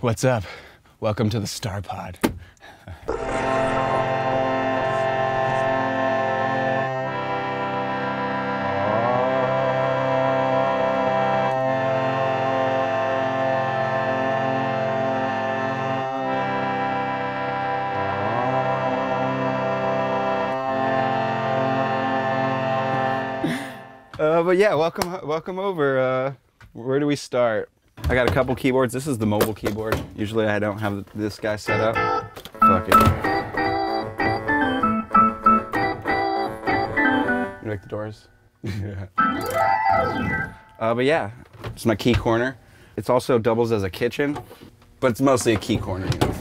What's up? Welcome to the Star Pod. Uh, but yeah, welcome, welcome over. Uh, where do we start? I got a couple keyboards. This is the mobile keyboard. Usually I don't have this guy set up. Fuck it. You like the doors? yeah. Uh, but yeah, it's my key corner. It's also doubles as a kitchen, but it's mostly a key corner. You know?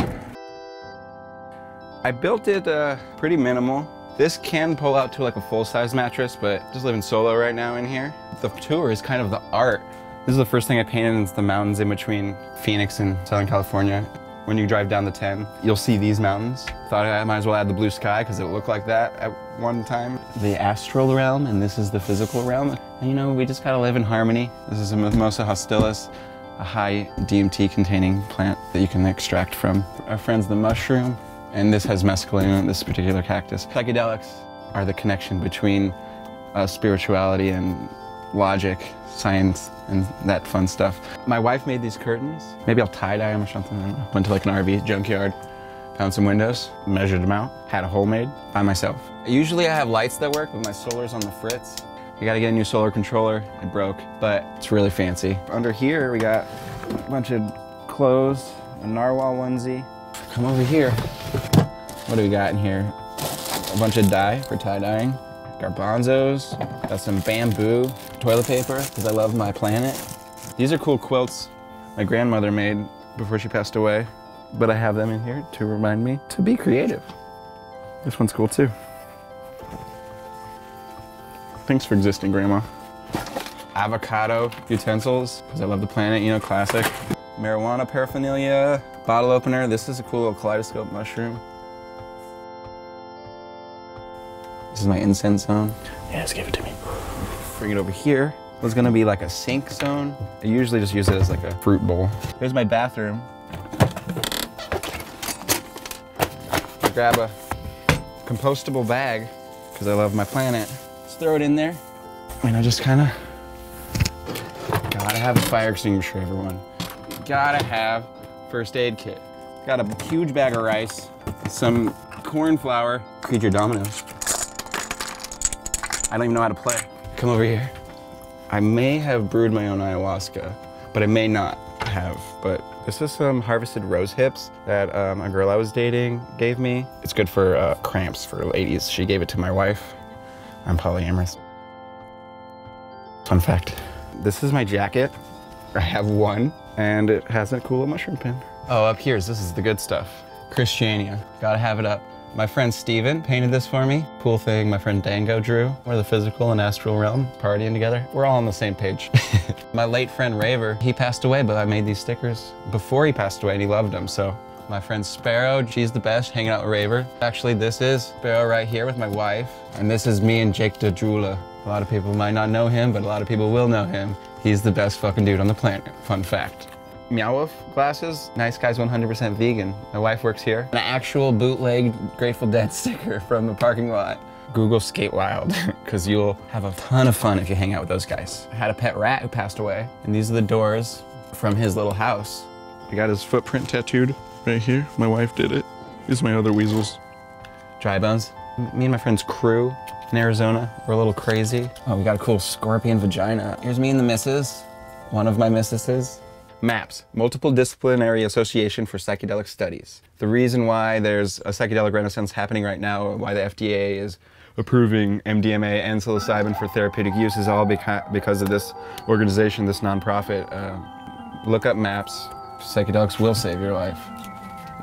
I built it uh, pretty minimal. This can pull out to like a full-size mattress, but just living solo right now in here. The tour is kind of the art. This is the first thing I painted, it's the mountains in between Phoenix and Southern California. When you drive down the 10, you'll see these mountains. Thought I might as well add the blue sky because it looked like that at one time. The astral realm, and this is the physical realm. And you know, we just gotta live in harmony. This is a Mimosa hostilis, a high DMT containing plant that you can extract from. Our friends, the mushroom, and this has mescaline in this particular cactus. Psychedelics are the connection between uh, spirituality and logic, science, and that fun stuff. My wife made these curtains. Maybe I'll tie-dye them or something. Went to like an RV junkyard, found some windows, measured them out, had a hole made by myself. Usually I have lights that work, but my solar's on the fritz. I gotta get a new solar controller. It broke, but it's really fancy. Under here, we got a bunch of clothes, a narwhal onesie. Come over here. What do we got in here? A bunch of dye for tie-dyeing. Garbanzos. Got some bamboo toilet paper, because I love my planet. These are cool quilts my grandmother made before she passed away, but I have them in here to remind me to be creative. This one's cool too. Thanks for existing, Grandma. Avocado utensils, because I love the planet, you know, classic. Marijuana paraphernalia, bottle opener. This is a cool little kaleidoscope mushroom. This is my incense zone. Yeah, just give it to me. Bring it over here. It's gonna be like a sink zone. I usually just use it as like a fruit bowl. Here's my bathroom. I grab a compostable bag because I love my planet. Just throw it in there. And I just kind of gotta have a fire extinguisher, everyone. Gotta have first aid kit. Got a huge bag of rice, some corn flour. Creature dominoes. I don't even know how to play. Come over here. I may have brewed my own ayahuasca, but I may not have. But this is some harvested rose hips that um, a girl I was dating gave me. It's good for uh, cramps for ladies. She gave it to my wife. I'm polyamorous. Fun fact, this is my jacket. I have one, and it has a cool mushroom pin. Oh, up here, this is the good stuff. Christiania, gotta have it up. My friend Steven painted this for me. Cool thing my friend Dango drew. We're the physical and astral realm partying together. We're all on the same page. my late friend Raver, he passed away, but I made these stickers before he passed away and he loved them. So my friend Sparrow, she's the best, hanging out with Raver. Actually, this is Sparrow right here with my wife. And this is me and Jake DeJula. A lot of people might not know him, but a lot of people will know him. He's the best fucking dude on the planet. Fun fact. Meow glasses. Nice guy's 100% vegan. My wife works here. An actual bootleg Grateful Dead sticker from the parking lot. Google Skate Wild, because you'll have a ton of fun if you hang out with those guys. I had a pet rat who passed away, and these are the doors from his little house. I got his footprint tattooed right here. My wife did it. These are my other weasels. Dry bones. Me and my friend's crew in Arizona, we're a little crazy. Oh, we got a cool scorpion vagina. Here's me and the missus, one of my missuses. MAPS, Multiple Disciplinary Association for Psychedelic Studies. The reason why there's a psychedelic renaissance happening right now, why the FDA is approving MDMA and psilocybin for therapeutic use is all beca because of this organization, this nonprofit. Uh, look up MAPS. Psychedelics will save your life.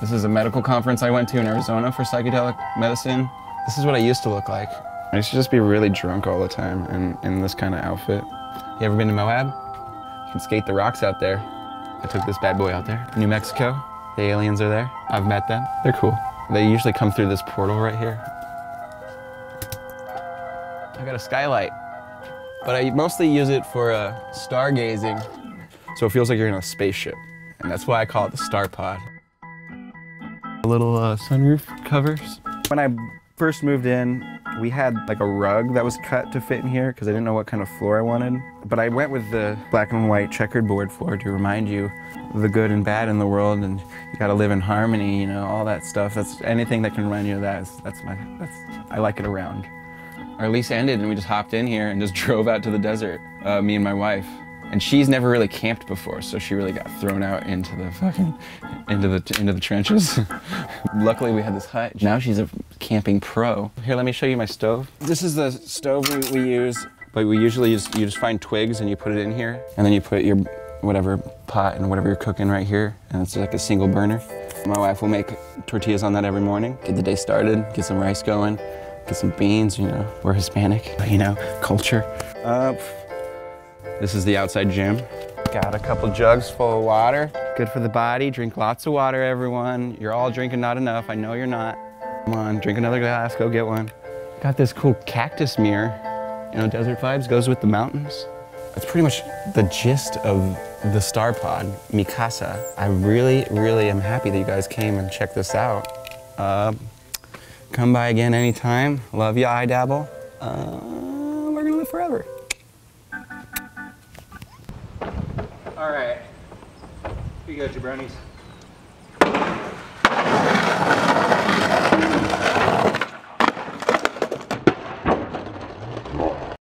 This is a medical conference I went to in Arizona for psychedelic medicine. This is what I used to look like. I used to just be really drunk all the time and in this kind of outfit. You ever been to Moab? You can skate the rocks out there. I took this bad boy out there. New Mexico, the aliens are there. I've met them. They're cool. They usually come through this portal right here. I got a skylight, but I mostly use it for uh, stargazing. So it feels like you're in a spaceship. And that's why I call it the Star Pod. A little uh, sunroof covers. When I first moved in, we had like a rug that was cut to fit in here because I didn't know what kind of floor I wanted. But I went with the black and white checkered board floor to remind you the good and bad in the world and you gotta live in harmony, you know, all that stuff. That's anything that can remind you of that. Is, that's my, that's, I like it around. Our lease ended and we just hopped in here and just drove out to the desert, uh, me and my wife. And she's never really camped before, so she really got thrown out into the fucking, into the, into the trenches. Luckily we had this hut. Now she's a camping pro. Here, let me show you my stove. This is the stove we, we use, but we usually just, you just find twigs and you put it in here, and then you put your whatever pot and whatever you're cooking right here, and it's like a single burner. My wife will make tortillas on that every morning, get the day started, get some rice going, get some beans, you know, we're Hispanic, you know, culture. Uh, this is the outside gym. Got a couple jugs full of water. Good for the body, drink lots of water, everyone. You're all drinking not enough, I know you're not. Come on, drink another glass, go get one. Got this cool cactus mirror. You know, desert vibes goes with the mountains. That's pretty much the gist of the Star Pod, Mikasa. I really, really am happy that you guys came and checked this out. Uh, come by again anytime. Love you, iDabble. Uh, we're gonna live forever. All right. Here you go, jabronis.